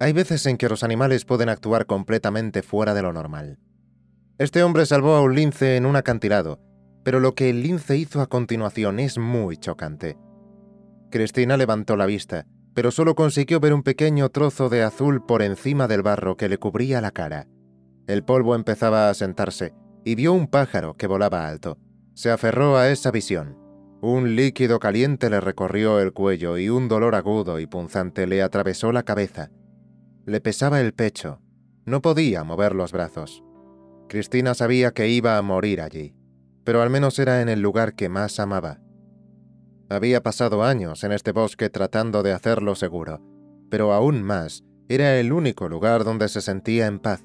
Hay veces en que los animales pueden actuar completamente fuera de lo normal. Este hombre salvó a un lince en un acantilado, pero lo que el lince hizo a continuación es muy chocante. Cristina levantó la vista, pero solo consiguió ver un pequeño trozo de azul por encima del barro que le cubría la cara. El polvo empezaba a sentarse y vio un pájaro que volaba alto. Se aferró a esa visión. Un líquido caliente le recorrió el cuello y un dolor agudo y punzante le atravesó la cabeza. Le pesaba el pecho. No podía mover los brazos. Cristina sabía que iba a morir allí, pero al menos era en el lugar que más amaba. Había pasado años en este bosque tratando de hacerlo seguro, pero aún más, era el único lugar donde se sentía en paz.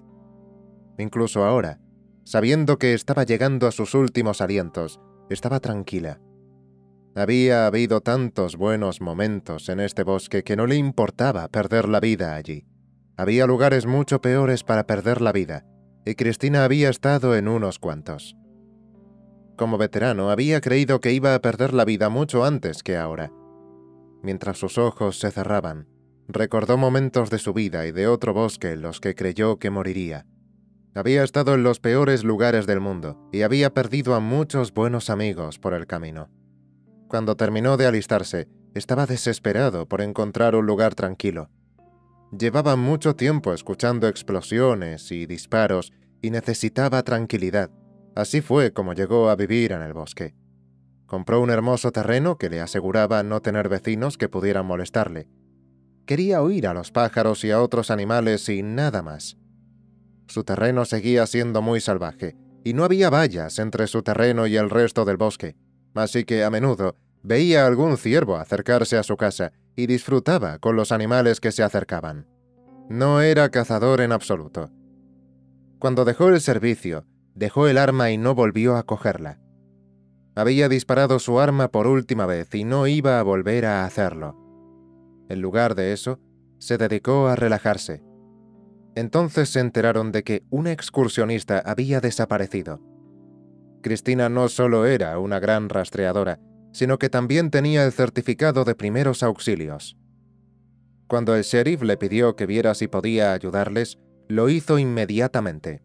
Incluso ahora, sabiendo que estaba llegando a sus últimos alientos, estaba tranquila. Había habido tantos buenos momentos en este bosque que no le importaba perder la vida allí. Había lugares mucho peores para perder la vida, y Cristina había estado en unos cuantos. Como veterano, había creído que iba a perder la vida mucho antes que ahora. Mientras sus ojos se cerraban, recordó momentos de su vida y de otro bosque en los que creyó que moriría. Había estado en los peores lugares del mundo y había perdido a muchos buenos amigos por el camino. Cuando terminó de alistarse, estaba desesperado por encontrar un lugar tranquilo. Llevaba mucho tiempo escuchando explosiones y disparos y necesitaba tranquilidad. Así fue como llegó a vivir en el bosque. Compró un hermoso terreno que le aseguraba no tener vecinos que pudieran molestarle. Quería oír a los pájaros y a otros animales y nada más. Su terreno seguía siendo muy salvaje, y no había vallas entre su terreno y el resto del bosque, así que a menudo veía algún ciervo acercarse a su casa y disfrutaba con los animales que se acercaban. No era cazador en absoluto. Cuando dejó el servicio, dejó el arma y no volvió a cogerla. Había disparado su arma por última vez y no iba a volver a hacerlo. En lugar de eso, se dedicó a relajarse. Entonces se enteraron de que una excursionista había desaparecido. Cristina no solo era una gran rastreadora, sino que también tenía el certificado de primeros auxilios. Cuando el sheriff le pidió que viera si podía ayudarles, lo hizo inmediatamente.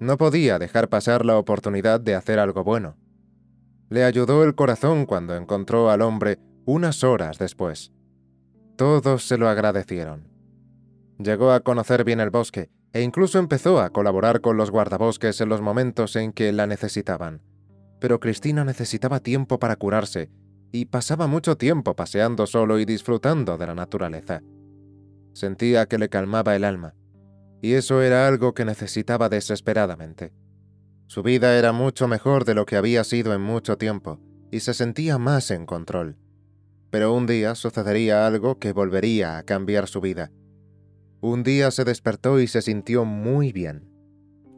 No podía dejar pasar la oportunidad de hacer algo bueno. Le ayudó el corazón cuando encontró al hombre unas horas después. Todos se lo agradecieron. Llegó a conocer bien el bosque e incluso empezó a colaborar con los guardabosques en los momentos en que la necesitaban. Pero Cristina necesitaba tiempo para curarse y pasaba mucho tiempo paseando solo y disfrutando de la naturaleza. Sentía que le calmaba el alma y eso era algo que necesitaba desesperadamente. Su vida era mucho mejor de lo que había sido en mucho tiempo, y se sentía más en control. Pero un día sucedería algo que volvería a cambiar su vida. Un día se despertó y se sintió muy bien.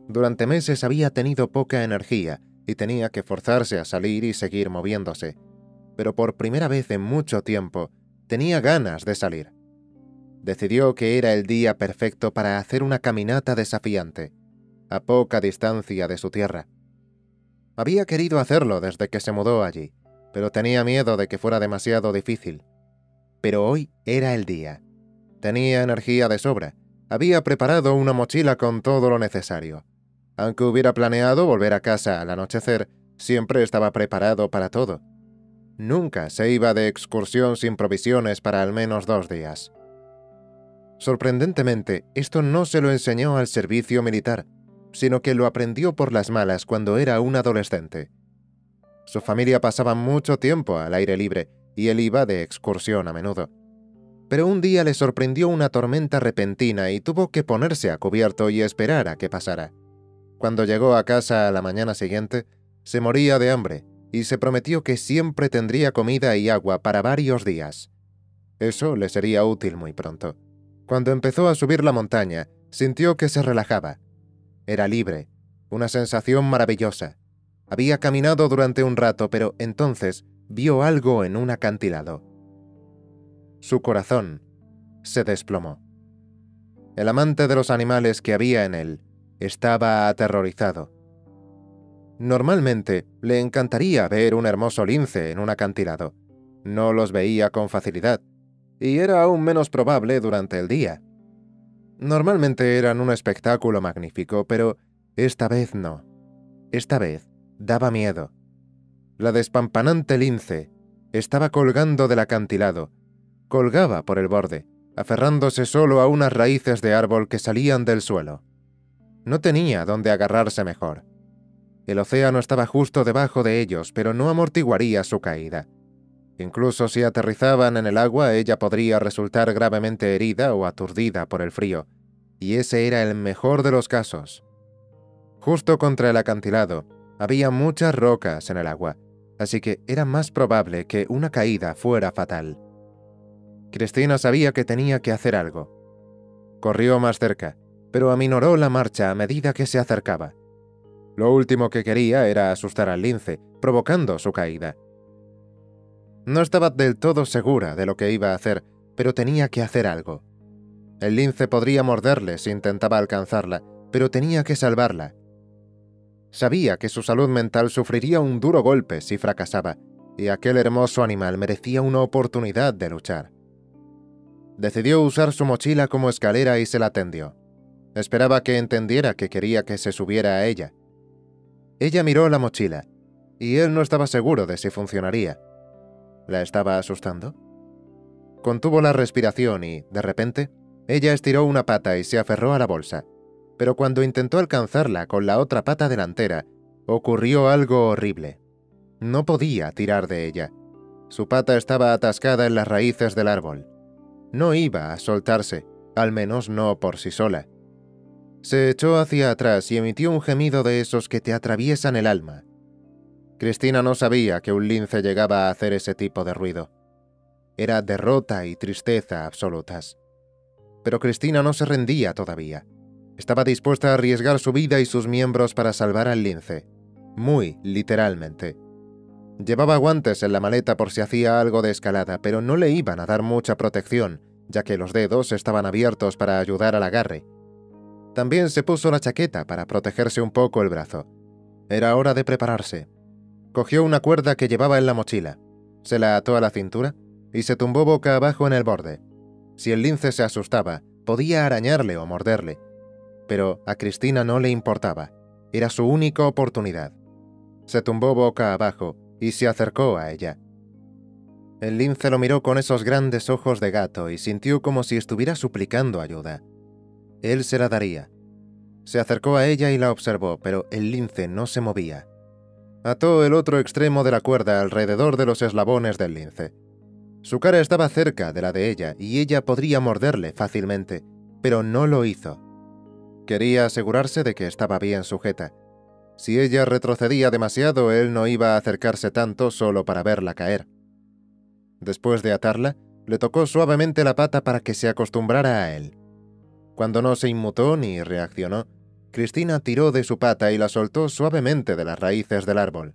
Durante meses había tenido poca energía y tenía que forzarse a salir y seguir moviéndose. Pero por primera vez en mucho tiempo tenía ganas de salir decidió que era el día perfecto para hacer una caminata desafiante, a poca distancia de su tierra. Había querido hacerlo desde que se mudó allí, pero tenía miedo de que fuera demasiado difícil. Pero hoy era el día. Tenía energía de sobra. Había preparado una mochila con todo lo necesario. Aunque hubiera planeado volver a casa al anochecer, siempre estaba preparado para todo. Nunca se iba de excursión sin provisiones para al menos dos días. Sorprendentemente, esto no se lo enseñó al servicio militar, sino que lo aprendió por las malas cuando era un adolescente. Su familia pasaba mucho tiempo al aire libre y él iba de excursión a menudo. Pero un día le sorprendió una tormenta repentina y tuvo que ponerse a cubierto y esperar a que pasara. Cuando llegó a casa a la mañana siguiente, se moría de hambre y se prometió que siempre tendría comida y agua para varios días. Eso le sería útil muy pronto. Cuando empezó a subir la montaña, sintió que se relajaba. Era libre, una sensación maravillosa. Había caminado durante un rato, pero entonces vio algo en un acantilado. Su corazón se desplomó. El amante de los animales que había en él estaba aterrorizado. Normalmente le encantaría ver un hermoso lince en un acantilado. No los veía con facilidad, y era aún menos probable durante el día. Normalmente eran un espectáculo magnífico, pero esta vez no. Esta vez daba miedo. La despampanante lince estaba colgando del acantilado, colgaba por el borde, aferrándose solo a unas raíces de árbol que salían del suelo. No tenía dónde agarrarse mejor. El océano estaba justo debajo de ellos, pero no amortiguaría su caída. Incluso si aterrizaban en el agua, ella podría resultar gravemente herida o aturdida por el frío, y ese era el mejor de los casos. Justo contra el acantilado había muchas rocas en el agua, así que era más probable que una caída fuera fatal. Cristina sabía que tenía que hacer algo. Corrió más cerca, pero aminoró la marcha a medida que se acercaba. Lo último que quería era asustar al lince, provocando su caída. No estaba del todo segura de lo que iba a hacer, pero tenía que hacer algo. El lince podría morderle si intentaba alcanzarla, pero tenía que salvarla. Sabía que su salud mental sufriría un duro golpe si fracasaba, y aquel hermoso animal merecía una oportunidad de luchar. Decidió usar su mochila como escalera y se la tendió. Esperaba que entendiera que quería que se subiera a ella. Ella miró la mochila, y él no estaba seguro de si funcionaría. ¿La estaba asustando? Contuvo la respiración y, de repente, ella estiró una pata y se aferró a la bolsa. Pero cuando intentó alcanzarla con la otra pata delantera, ocurrió algo horrible. No podía tirar de ella. Su pata estaba atascada en las raíces del árbol. No iba a soltarse, al menos no por sí sola. Se echó hacia atrás y emitió un gemido de esos que te atraviesan el alma. Cristina no sabía que un lince llegaba a hacer ese tipo de ruido. Era derrota y tristeza absolutas. Pero Cristina no se rendía todavía. Estaba dispuesta a arriesgar su vida y sus miembros para salvar al lince. Muy literalmente. Llevaba guantes en la maleta por si hacía algo de escalada, pero no le iban a dar mucha protección, ya que los dedos estaban abiertos para ayudar al agarre. También se puso la chaqueta para protegerse un poco el brazo. Era hora de prepararse. Cogió una cuerda que llevaba en la mochila, se la ató a la cintura y se tumbó boca abajo en el borde. Si el lince se asustaba, podía arañarle o morderle. Pero a Cristina no le importaba. Era su única oportunidad. Se tumbó boca abajo y se acercó a ella. El lince lo miró con esos grandes ojos de gato y sintió como si estuviera suplicando ayuda. Él se la daría. Se acercó a ella y la observó, pero el lince no se movía. Ató el otro extremo de la cuerda alrededor de los eslabones del lince. Su cara estaba cerca de la de ella y ella podría morderle fácilmente, pero no lo hizo. Quería asegurarse de que estaba bien sujeta. Si ella retrocedía demasiado, él no iba a acercarse tanto solo para verla caer. Después de atarla, le tocó suavemente la pata para que se acostumbrara a él. Cuando no se inmutó ni reaccionó, Cristina tiró de su pata y la soltó suavemente de las raíces del árbol.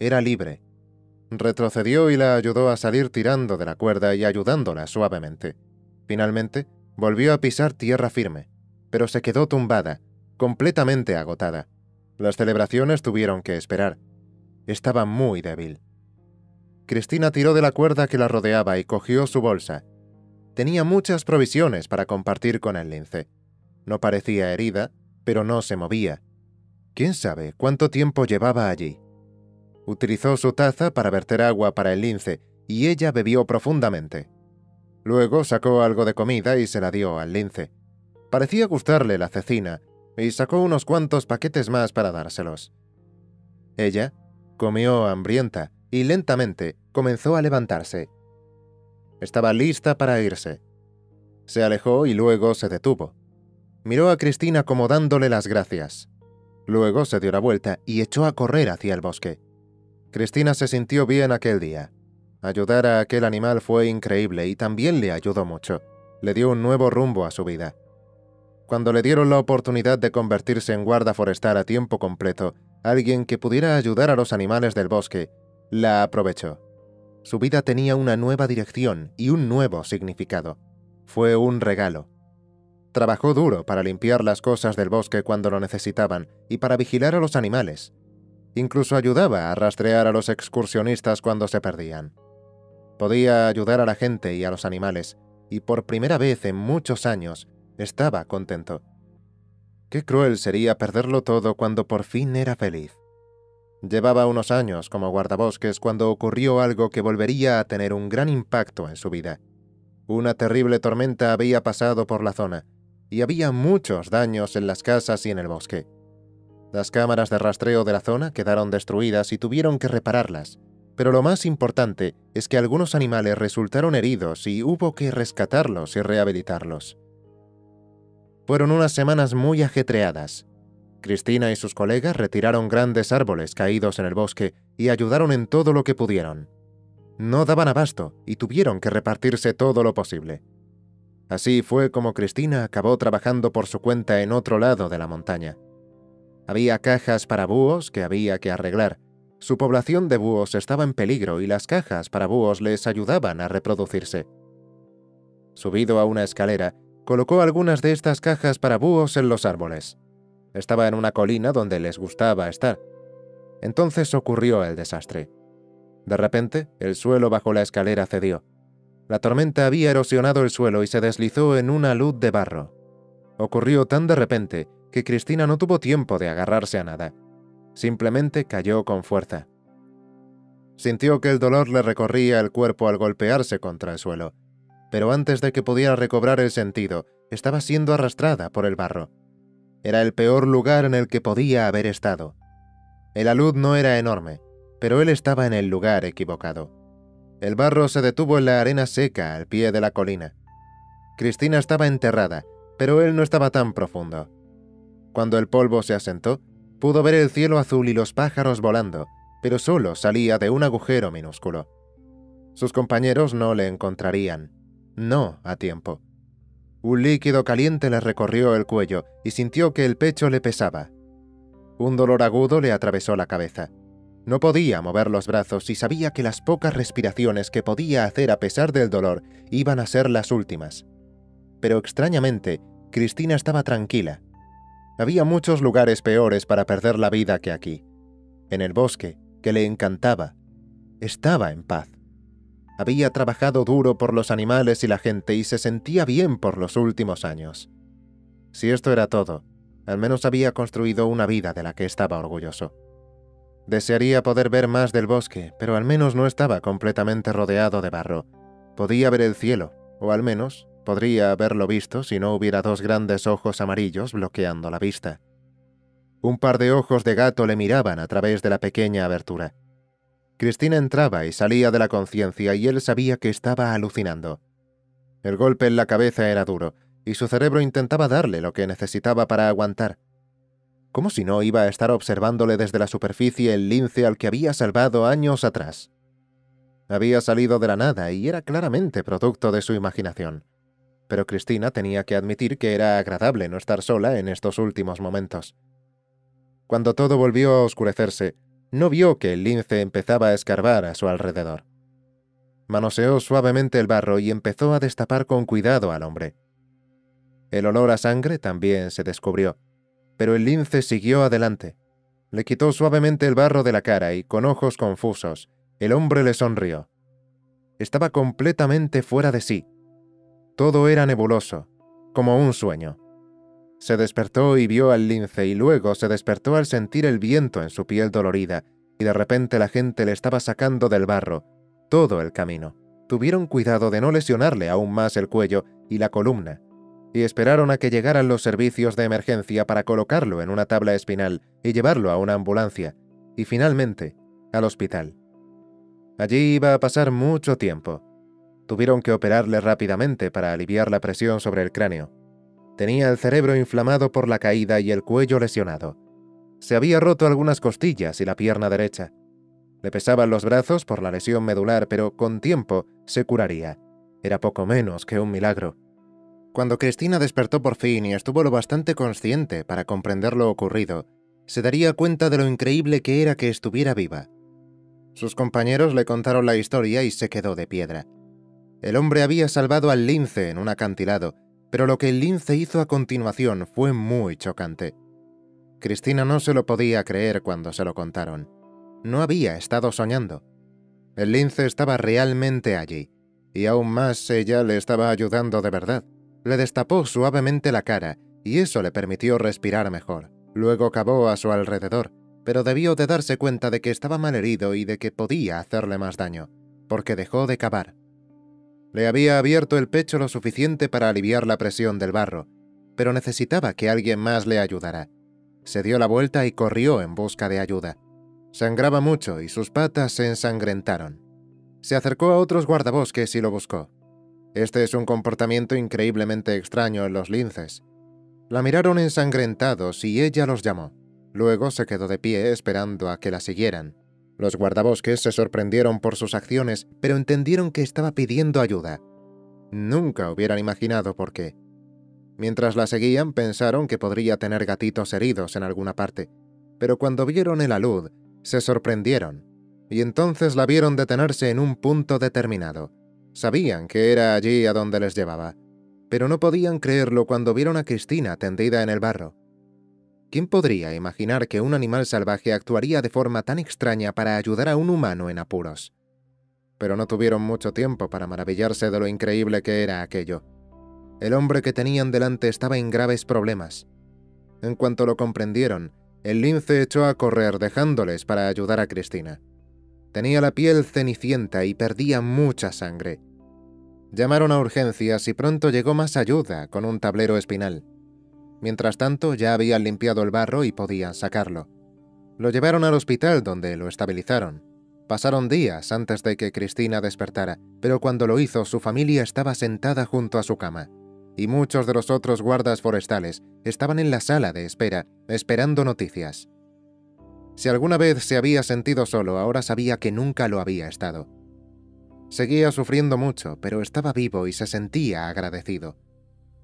Era libre. Retrocedió y la ayudó a salir tirando de la cuerda y ayudándola suavemente. Finalmente, volvió a pisar tierra firme, pero se quedó tumbada, completamente agotada. Las celebraciones tuvieron que esperar. Estaba muy débil. Cristina tiró de la cuerda que la rodeaba y cogió su bolsa. Tenía muchas provisiones para compartir con el lince. No parecía herida, pero no se movía. ¿Quién sabe cuánto tiempo llevaba allí? Utilizó su taza para verter agua para el lince y ella bebió profundamente. Luego sacó algo de comida y se la dio al lince. Parecía gustarle la cecina y sacó unos cuantos paquetes más para dárselos. Ella comió hambrienta y lentamente comenzó a levantarse. Estaba lista para irse. Se alejó y luego se detuvo. Miró a Cristina como dándole las gracias. Luego se dio la vuelta y echó a correr hacia el bosque. Cristina se sintió bien aquel día. Ayudar a aquel animal fue increíble y también le ayudó mucho. Le dio un nuevo rumbo a su vida. Cuando le dieron la oportunidad de convertirse en guarda forestal a tiempo completo, alguien que pudiera ayudar a los animales del bosque, la aprovechó. Su vida tenía una nueva dirección y un nuevo significado. Fue un regalo. Trabajó duro para limpiar las cosas del bosque cuando lo necesitaban y para vigilar a los animales. Incluso ayudaba a rastrear a los excursionistas cuando se perdían. Podía ayudar a la gente y a los animales, y por primera vez en muchos años Estaba contento. Qué cruel sería perderlo todo cuando por fin era feliz. Llevaba unos años como guardabosques cuando ocurrió algo que volvería a tener un gran impacto en su vida. Una terrible tormenta había pasado por la zona, y había muchos daños en las casas y en el bosque. Las cámaras de rastreo de la zona quedaron destruidas y tuvieron que repararlas, pero lo más importante es que algunos animales resultaron heridos y hubo que rescatarlos y rehabilitarlos. Fueron unas semanas muy ajetreadas. Cristina y sus colegas retiraron grandes árboles caídos en el bosque y ayudaron en todo lo que pudieron. No daban abasto y tuvieron que repartirse todo lo posible. Así fue como Cristina acabó trabajando por su cuenta en otro lado de la montaña. Había cajas para búhos que había que arreglar. Su población de búhos estaba en peligro y las cajas para búhos les ayudaban a reproducirse. Subido a una escalera, colocó algunas de estas cajas para búhos en los árboles. Estaba en una colina donde les gustaba estar. Entonces ocurrió el desastre. De repente, el suelo bajo la escalera cedió. La tormenta había erosionado el suelo y se deslizó en una luz de barro. Ocurrió tan de repente que Cristina no tuvo tiempo de agarrarse a nada. Simplemente cayó con fuerza. Sintió que el dolor le recorría el cuerpo al golpearse contra el suelo pero antes de que pudiera recobrar el sentido, estaba siendo arrastrada por el barro. Era el peor lugar en el que podía haber estado. El alud no era enorme, pero él estaba en el lugar equivocado. El barro se detuvo en la arena seca al pie de la colina. Cristina estaba enterrada, pero él no estaba tan profundo. Cuando el polvo se asentó, pudo ver el cielo azul y los pájaros volando, pero solo salía de un agujero minúsculo. Sus compañeros no le encontrarían no a tiempo. Un líquido caliente le recorrió el cuello y sintió que el pecho le pesaba. Un dolor agudo le atravesó la cabeza. No podía mover los brazos y sabía que las pocas respiraciones que podía hacer a pesar del dolor iban a ser las últimas. Pero extrañamente, Cristina estaba tranquila. Había muchos lugares peores para perder la vida que aquí. En el bosque, que le encantaba, estaba en paz. Había trabajado duro por los animales y la gente y se sentía bien por los últimos años. Si esto era todo, al menos había construido una vida de la que estaba orgulloso. Desearía poder ver más del bosque, pero al menos no estaba completamente rodeado de barro. Podía ver el cielo, o al menos podría haberlo visto si no hubiera dos grandes ojos amarillos bloqueando la vista. Un par de ojos de gato le miraban a través de la pequeña abertura. Cristina entraba y salía de la conciencia y él sabía que estaba alucinando. El golpe en la cabeza era duro, y su cerebro intentaba darle lo que necesitaba para aguantar. ¿Cómo si no iba a estar observándole desde la superficie el lince al que había salvado años atrás? Había salido de la nada y era claramente producto de su imaginación. Pero Cristina tenía que admitir que era agradable no estar sola en estos últimos momentos. Cuando todo volvió a oscurecerse, no vio que el lince empezaba a escarbar a su alrededor. Manoseó suavemente el barro y empezó a destapar con cuidado al hombre. El olor a sangre también se descubrió, pero el lince siguió adelante. Le quitó suavemente el barro de la cara y, con ojos confusos, el hombre le sonrió. Estaba completamente fuera de sí. Todo era nebuloso, como un sueño. Se despertó y vio al lince y luego se despertó al sentir el viento en su piel dolorida y de repente la gente le estaba sacando del barro todo el camino. Tuvieron cuidado de no lesionarle aún más el cuello y la columna y esperaron a que llegaran los servicios de emergencia para colocarlo en una tabla espinal y llevarlo a una ambulancia y finalmente al hospital. Allí iba a pasar mucho tiempo. Tuvieron que operarle rápidamente para aliviar la presión sobre el cráneo. Tenía el cerebro inflamado por la caída y el cuello lesionado. Se había roto algunas costillas y la pierna derecha. Le pesaban los brazos por la lesión medular, pero con tiempo se curaría. Era poco menos que un milagro. Cuando Cristina despertó por fin y estuvo lo bastante consciente para comprender lo ocurrido, se daría cuenta de lo increíble que era que estuviera viva. Sus compañeros le contaron la historia y se quedó de piedra. El hombre había salvado al lince en un acantilado pero lo que el lince hizo a continuación fue muy chocante. Cristina no se lo podía creer cuando se lo contaron. No había estado soñando. El lince estaba realmente allí, y aún más ella le estaba ayudando de verdad. Le destapó suavemente la cara y eso le permitió respirar mejor. Luego cavó a su alrededor, pero debió de darse cuenta de que estaba mal herido y de que podía hacerle más daño, porque dejó de cavar. Le había abierto el pecho lo suficiente para aliviar la presión del barro, pero necesitaba que alguien más le ayudara. Se dio la vuelta y corrió en busca de ayuda. Sangraba mucho y sus patas se ensangrentaron. Se acercó a otros guardabosques y lo buscó. Este es un comportamiento increíblemente extraño en los linces. La miraron ensangrentados y ella los llamó. Luego se quedó de pie esperando a que la siguieran. Los guardabosques se sorprendieron por sus acciones, pero entendieron que estaba pidiendo ayuda. Nunca hubieran imaginado por qué. Mientras la seguían, pensaron que podría tener gatitos heridos en alguna parte, pero cuando vieron el alud, se sorprendieron, y entonces la vieron detenerse en un punto determinado. Sabían que era allí a donde les llevaba, pero no podían creerlo cuando vieron a Cristina tendida en el barro. ¿Quién podría imaginar que un animal salvaje actuaría de forma tan extraña para ayudar a un humano en apuros? Pero no tuvieron mucho tiempo para maravillarse de lo increíble que era aquello. El hombre que tenían delante estaba en graves problemas. En cuanto lo comprendieron, el lince echó a correr dejándoles para ayudar a Cristina. Tenía la piel cenicienta y perdía mucha sangre. Llamaron a urgencias y pronto llegó más ayuda con un tablero espinal. Mientras tanto, ya habían limpiado el barro y podían sacarlo. Lo llevaron al hospital donde lo estabilizaron. Pasaron días antes de que Cristina despertara, pero cuando lo hizo su familia estaba sentada junto a su cama, y muchos de los otros guardas forestales estaban en la sala de espera, esperando noticias. Si alguna vez se había sentido solo, ahora sabía que nunca lo había estado. Seguía sufriendo mucho, pero estaba vivo y se sentía agradecido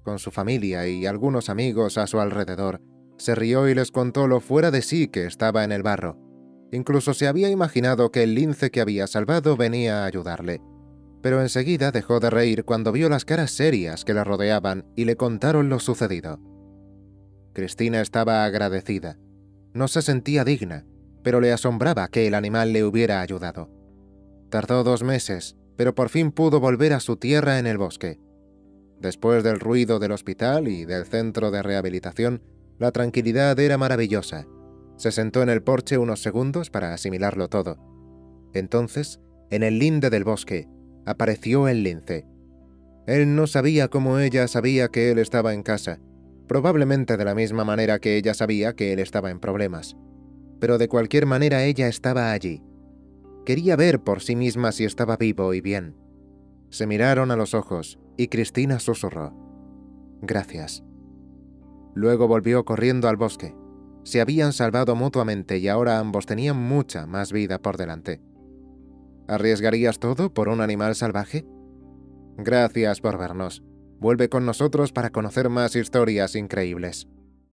con su familia y algunos amigos a su alrededor, se rió y les contó lo fuera de sí que estaba en el barro. Incluso se había imaginado que el lince que había salvado venía a ayudarle. Pero enseguida dejó de reír cuando vio las caras serias que le rodeaban y le contaron lo sucedido. Cristina estaba agradecida. No se sentía digna, pero le asombraba que el animal le hubiera ayudado. Tardó dos meses, pero por fin pudo volver a su tierra en el bosque. Después del ruido del hospital y del centro de rehabilitación, la tranquilidad era maravillosa. Se sentó en el porche unos segundos para asimilarlo todo. Entonces, en el linde del bosque, apareció el lince. Él no sabía cómo ella sabía que él estaba en casa, probablemente de la misma manera que ella sabía que él estaba en problemas. Pero de cualquier manera ella estaba allí. Quería ver por sí misma si estaba vivo y bien. Se miraron a los ojos y Cristina susurró. Gracias. Luego volvió corriendo al bosque. Se habían salvado mutuamente y ahora ambos tenían mucha más vida por delante. ¿Arriesgarías todo por un animal salvaje? Gracias por vernos. Vuelve con nosotros para conocer más historias increíbles.